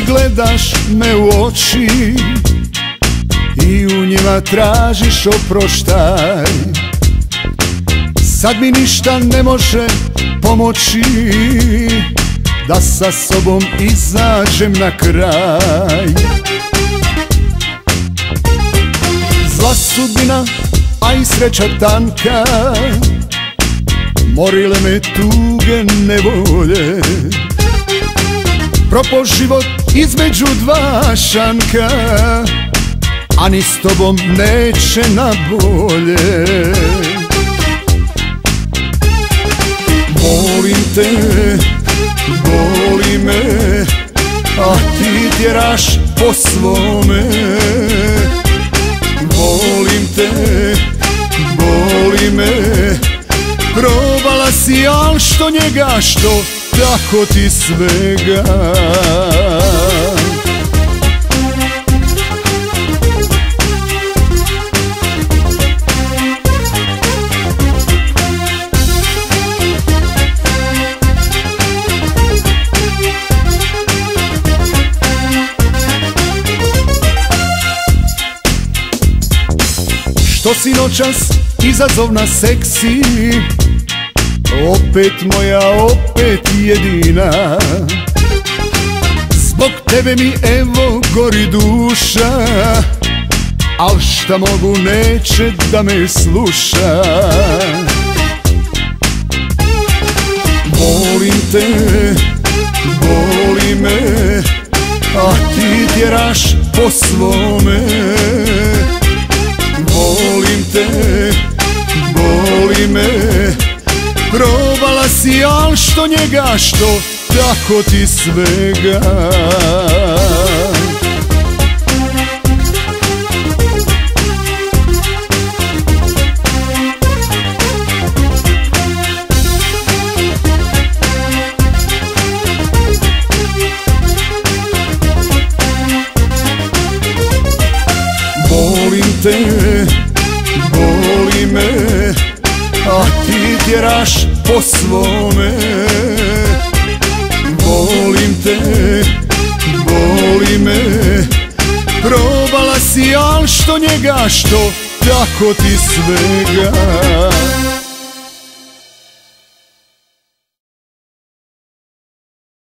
gledaš me u oči I u njima tražiš oproštaj. Sad mi ništa ne može pomoći Da sa sobom izađem na kraj. Zla sudbina, a i sreća tanka Morile me tuge nevolje Propo život između dva šanka A ni s tobom neće na bolje. Volim te, boli me A ti tjeraš po svome. Volim te, boli me Probala si, al što njega, što tako ti svega. Što si noćas izazovna seksi Opet moja, opet jedina. Zbog tebe mi evo gori duša. Al šta mogu neće da me sluša. Volim te, boli me A ti tjeraš po svome. Volim te, boli me Probala si, al što njega, što tako ti svega? Volim te, boli me A ti tjeraš po svome. Volim te, boli me. Probala si, al što njega, što tako ti svega